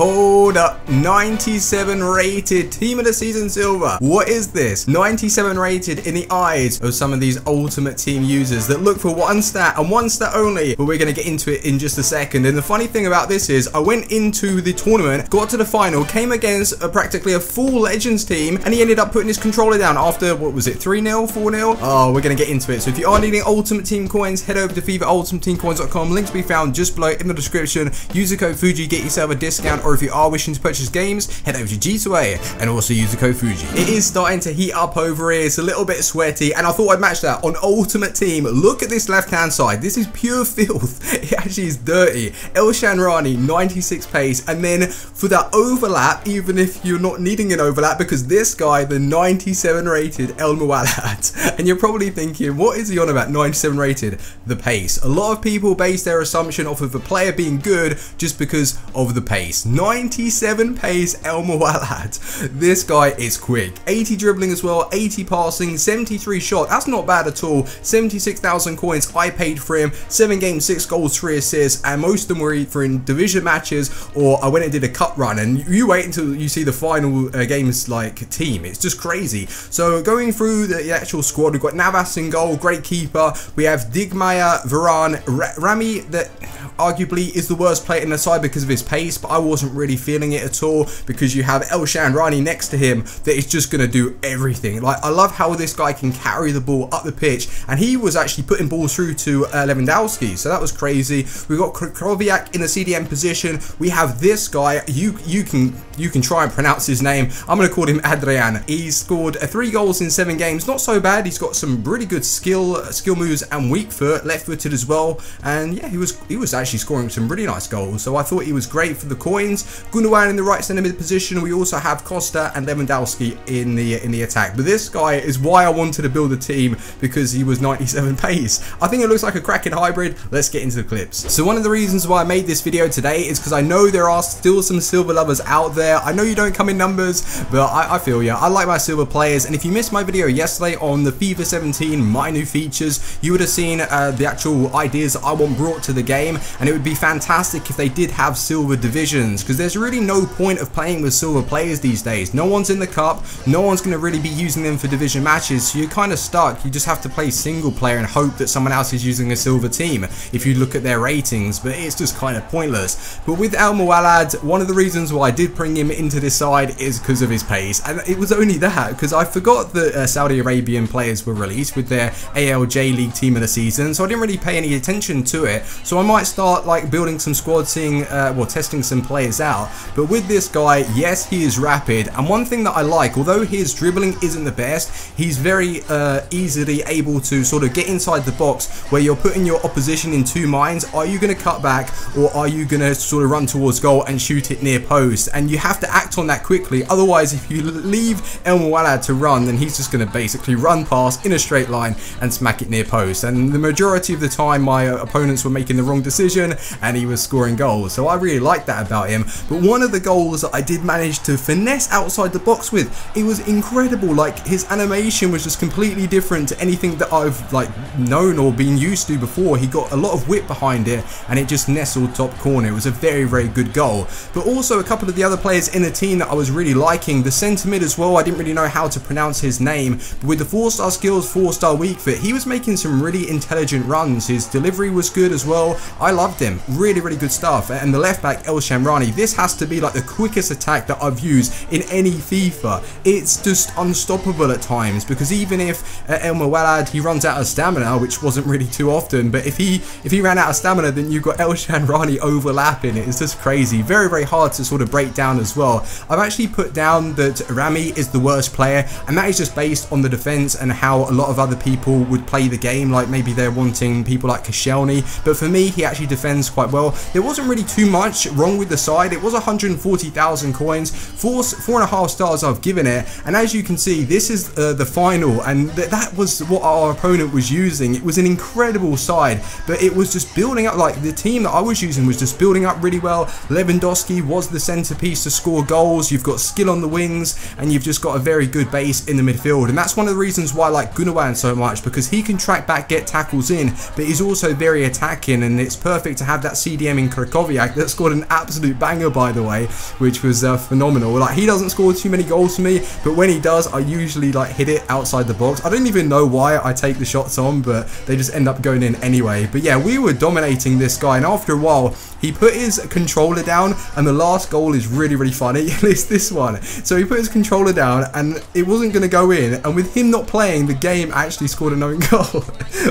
Hold up, 97 rated team of the season silver. What is this? 97 rated in the eyes of some of these ultimate team users that look for one stat and one stat only, but we're going to get into it in just a second. And the funny thing about this is I went into the tournament, got to the final, came against a, practically a full Legends team, and he ended up putting his controller down after, what was it, 3-0, 4-0? Oh, we're going to get into it. So if you are needing ultimate team coins, head over to FIFAultimateteamcoins.com. Links be found just below in the description. Use the code Fuji, get yourself a discount or if you are wishing to purchase games, head over to G2A and also use the code Fuji. It is starting to heat up over here, it's a little bit sweaty, and I thought I'd match that on Ultimate Team. Look at this left-hand side, this is pure filth. It actually is dirty. Al-Shahrani, 96 pace, and then for that overlap, even if you're not needing an overlap, because this guy, the 97 rated El Mouallad, and you're probably thinking, what is he on about 97 rated? The pace. A lot of people base their assumption off of a player being good just because of the pace. 90 97 pace El Mouallad. This guy is quick. 80 dribbling as well, 80 passing, 73 shot. That's not bad at all. 76,000 coins I paid for him. 7 games, 6 goals, 3 assists, and most of them were either in division matches or I went and did a cup run. And you wait until you see the final uh, games like team. It's just crazy. So going through the actual squad, we've got Navas in goal, great keeper. We have Digmaya, Varane, Rami that arguably is the worst player in the side because of his pace, but I wasn't really feeling it at all because you have Al-Shahrani next to him that is just going to do everything. Like, I love how this guy can carry the ball up the pitch, and he was actually putting balls through to uh, Lewandowski, so that was crazy. We've got Krychowiak in the CDM position. We have this guy. You you can you can try and pronounce his name. I'm going to call him Adrian. He's scored three goals in seven games. Not so bad. He's got some really good skill skill moves and weak foot, left footed as well. And yeah, he was he was actually actually scoring some really nice goals. So I thought he was great for the coins. Gundogan in the right centre mid position. We also have Costa and Lewandowski in the in the attack. But this guy is why I wanted to build a team because he was 97 pace. I think it looks like a cracking hybrid. Let's get into the clips. So one of the reasons why I made this video today is because I know there are still some silver lovers out there. I know you don't come in numbers, but I, I feel you. I like my silver players. And if you missed my video yesterday on the FIFA 17 my new features, you would have seen uh, the actual ideas I want brought to the game and it would be fantastic if they did have silver divisions because there's really no point of playing with silver players these days. No one's in the cup, no one's going to really be using them for division matches, so you're kind of stuck. You just have to play single player and hope that someone else is using a silver team if you look at their ratings, but it's just kind of pointless. But with El Mouallad, one of the reasons why I did bring him into this side is because of his pace, and it was only that because I forgot that uh, Saudi Arabian players were released with their ALJ League team of the season, so I didn't really pay any attention to it. So I might start like building some squad, seeing, uh, well, testing some players out. But with this guy, yes, he is rapid. And one thing that I like, although his dribbling isn't the best, he's very uh, easily able to sort of get inside the box where you're putting your opposition in two minds. Are you going to cut back or are you going to sort of run towards goal and shoot it near post? And you have to act on that quickly. Otherwise, if you leave El Mouallad to run, then he's just going to basically run past in a straight line and smack it near post. And the majority of the time, my opponents were making the wrong decision and he was scoring goals. So I really like that about him. But one of the goals that I did manage to finesse outside the box with, it was incredible. Like his animation was just completely different to anything that I've like known or been used to before. He got a lot of whip behind it and it just nestled top corner. It was a very, very good goal. But also a couple of the other players in the team that I was really liking. The centre mid as well, I didn't really know how to pronounce his name. But with the 4-star skills, 4-star weak fit, he was making some really intelligent runs. His delivery was good as well. I loved him. Really, really good stuff. And the left back, Al-Shahrani, this has to be like the quickest attack that I've used in any FIFA. It's just unstoppable at times because even if uh, El Mouallad, he runs out of stamina, which wasn't really too often, but if he if he ran out of stamina, then you've got Al-Shahrani overlapping. It's just crazy. Very, very hard to sort of break down as well. I've actually put down that Rami is the worst player, and that is just based on the defense and how a lot of other people would play the game. Like maybe they're wanting people like Koscielny, but for me, he actually defends quite well. There wasn't really too much wrong with the side. It was 140,000 coins, four, four and a half stars I've given it. And as you can see, this is uh, the final. And th that was what our opponent was using. It was an incredible side, but it was just building up. Like the team that I was using was just building up really well. Lewandowski was the centerpiece to score goals. You've got skill on the wings, and you've just got a very good base in the midfield. And that's one of the reasons why I like Gundogan so much because he can track back, get tackles in, but he's also very attacking, and it's perfect perfect to have that CDM in Krychowiak that scored an absolute banger by the the way, which was uh, phenomenal. Like, he doesn't score too many goals for me, but when he does, I usually, like, hit it outside the box. I don't even know why I take the shots on, but they just end up going in anyway. But yeah, we were dominating this guy, and after a while, he put his controller down, and the last goal is really, really funny. it's this one. So he put his controller down, and it wasn't going to go in, and with him not playing, the game actually scored an own goal.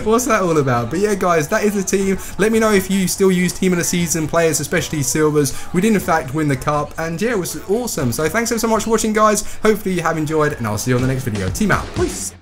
What's that all about? But yeah, guys, that is the team. Let me know if you still use Team of the Season players, especially Silvers. We did, in fact, win the cup, and yeah, it was awesome. So thanks so much for watching, guys. Hopefully you have enjoyed, and I'll see you on the next video. Team out. Peace.